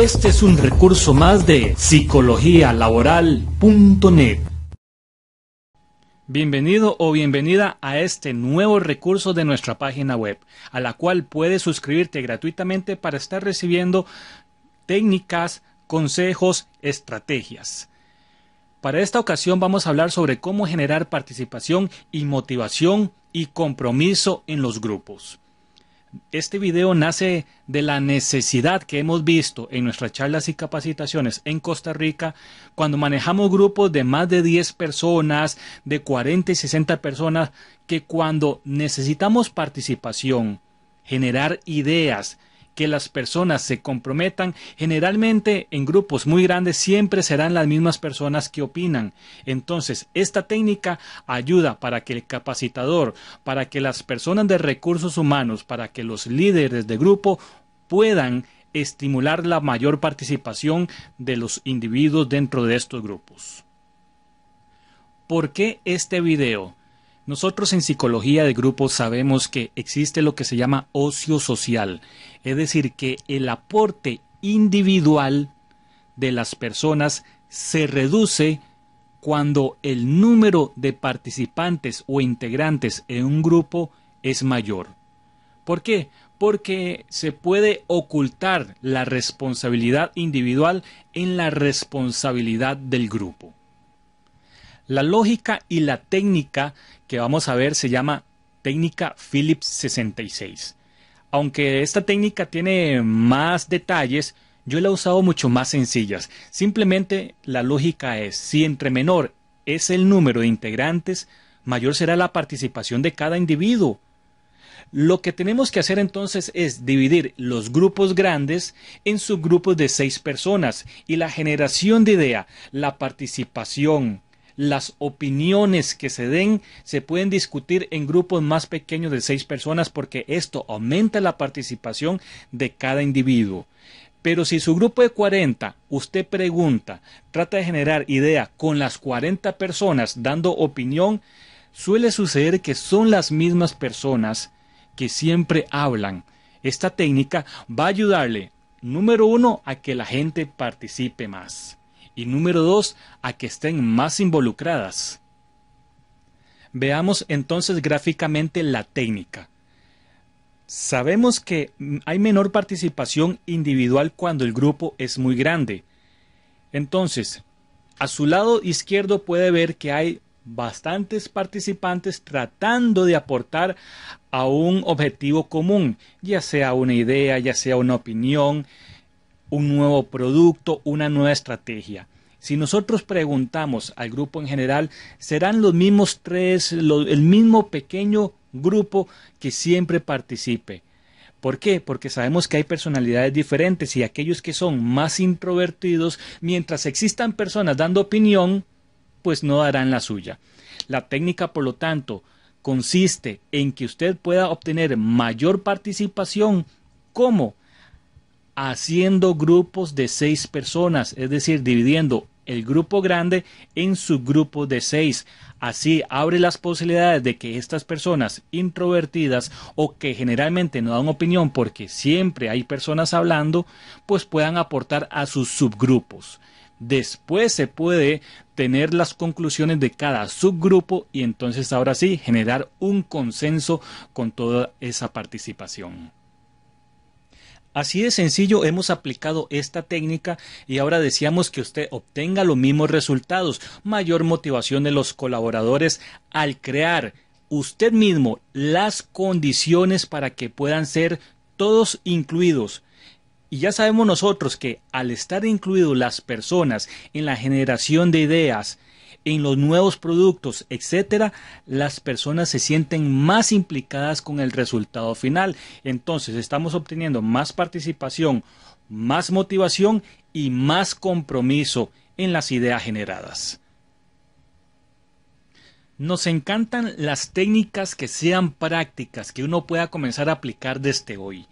Este es un recurso más de psicologialaboral.net. Bienvenido o bienvenida a este nuevo recurso de nuestra página web, a la cual puedes suscribirte gratuitamente para estar recibiendo técnicas, consejos, estrategias. Para esta ocasión vamos a hablar sobre cómo generar participación y motivación y compromiso en los grupos. Este video nace de la necesidad que hemos visto en nuestras charlas y capacitaciones en Costa Rica cuando manejamos grupos de más de 10 personas, de 40 y 60 personas, que cuando necesitamos participación, generar ideas, que las personas se comprometan, generalmente en grupos muy grandes siempre serán las mismas personas que opinan. Entonces, esta técnica ayuda para que el capacitador, para que las personas de recursos humanos, para que los líderes de grupo puedan estimular la mayor participación de los individuos dentro de estos grupos. ¿Por qué este video? Nosotros en psicología de grupos sabemos que existe lo que se llama ocio social, es decir, que el aporte individual de las personas se reduce cuando el número de participantes o integrantes en un grupo es mayor. ¿Por qué? Porque se puede ocultar la responsabilidad individual en la responsabilidad del grupo. La lógica y la técnica que vamos a ver se llama técnica Phillips 66. Aunque esta técnica tiene más detalles, yo la he usado mucho más sencillas. Simplemente la lógica es, si entre menor es el número de integrantes, mayor será la participación de cada individuo. Lo que tenemos que hacer entonces es dividir los grupos grandes en subgrupos de seis personas y la generación de idea, la participación, las opiniones que se den se pueden discutir en grupos más pequeños de seis personas porque esto aumenta la participación de cada individuo. Pero si su grupo de 40, usted pregunta, trata de generar idea con las 40 personas dando opinión, suele suceder que son las mismas personas que siempre hablan. Esta técnica va a ayudarle, número uno, a que la gente participe más y número dos, a que estén más involucradas. Veamos entonces gráficamente la técnica. Sabemos que hay menor participación individual cuando el grupo es muy grande. Entonces, a su lado izquierdo puede ver que hay bastantes participantes tratando de aportar a un objetivo común, ya sea una idea, ya sea una opinión, un nuevo producto, una nueva estrategia. Si nosotros preguntamos al grupo en general, serán los mismos tres, el mismo pequeño grupo que siempre participe. ¿Por qué? Porque sabemos que hay personalidades diferentes y aquellos que son más introvertidos, mientras existan personas dando opinión, pues no darán la suya. La técnica, por lo tanto, consiste en que usted pueda obtener mayor participación. ¿Cómo? Haciendo grupos de seis personas, es decir, dividiendo el grupo grande en subgrupos de seis. Así abre las posibilidades de que estas personas introvertidas o que generalmente no dan opinión porque siempre hay personas hablando, pues puedan aportar a sus subgrupos. Después se puede tener las conclusiones de cada subgrupo y entonces ahora sí generar un consenso con toda esa participación. Así de sencillo hemos aplicado esta técnica y ahora deseamos que usted obtenga los mismos resultados, mayor motivación de los colaboradores al crear usted mismo las condiciones para que puedan ser todos incluidos. Y ya sabemos nosotros que al estar incluidos las personas en la generación de ideas, en los nuevos productos, etcétera, las personas se sienten más implicadas con el resultado final. Entonces, estamos obteniendo más participación, más motivación y más compromiso en las ideas generadas. Nos encantan las técnicas que sean prácticas, que uno pueda comenzar a aplicar desde hoy.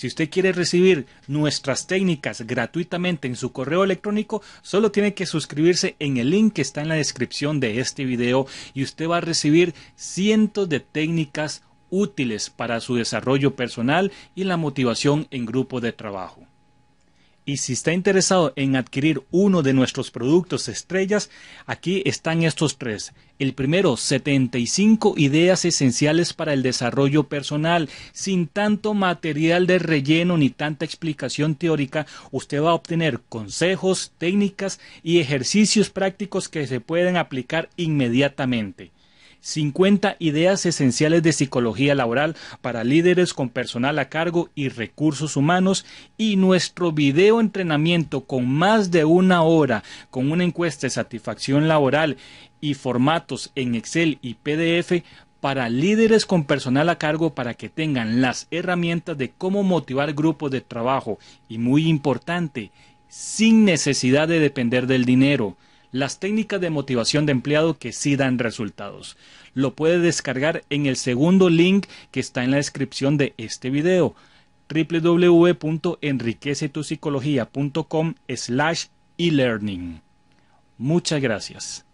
Si usted quiere recibir nuestras técnicas gratuitamente en su correo electrónico, solo tiene que suscribirse en el link que está en la descripción de este video y usted va a recibir cientos de técnicas útiles para su desarrollo personal y la motivación en grupo de trabajo. Y si está interesado en adquirir uno de nuestros productos estrellas, aquí están estos tres. El primero, 75 ideas esenciales para el desarrollo personal. Sin tanto material de relleno ni tanta explicación teórica, usted va a obtener consejos, técnicas y ejercicios prácticos que se pueden aplicar inmediatamente. 50 ideas esenciales de psicología laboral para líderes con personal a cargo y recursos humanos. Y nuestro video entrenamiento con más de una hora con una encuesta de satisfacción laboral y formatos en Excel y PDF para líderes con personal a cargo para que tengan las herramientas de cómo motivar grupos de trabajo. Y muy importante, sin necesidad de depender del dinero las técnicas de motivación de empleado que sí dan resultados. Lo puede descargar en el segundo link que está en la descripción de este video www.enriquecetusicología.com slash e-learning. Muchas gracias.